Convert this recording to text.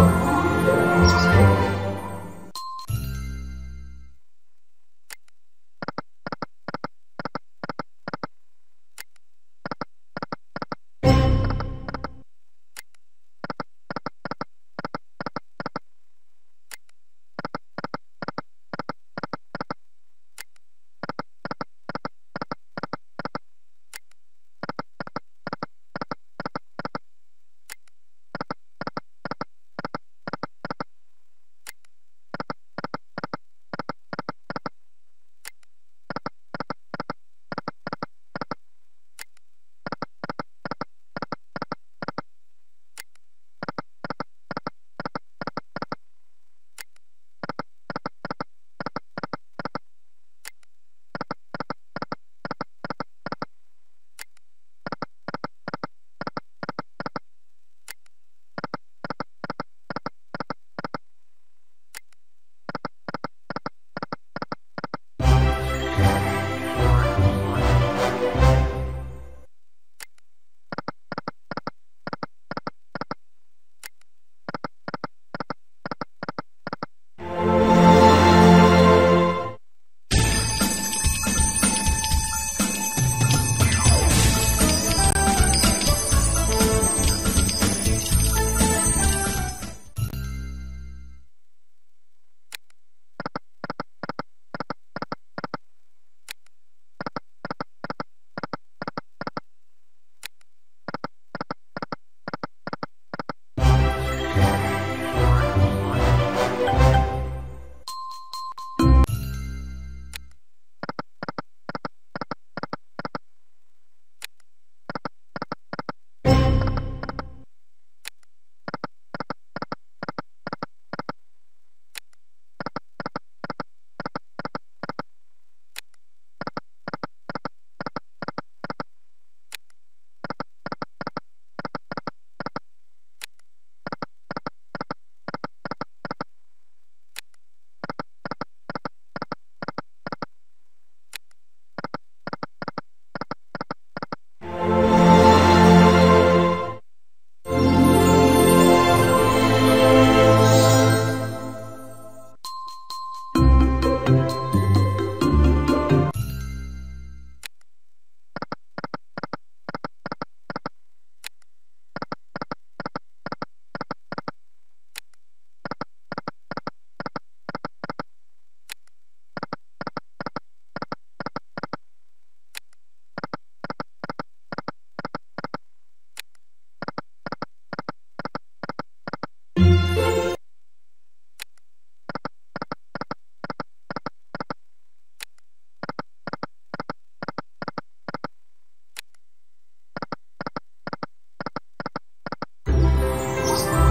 Bye. Christ.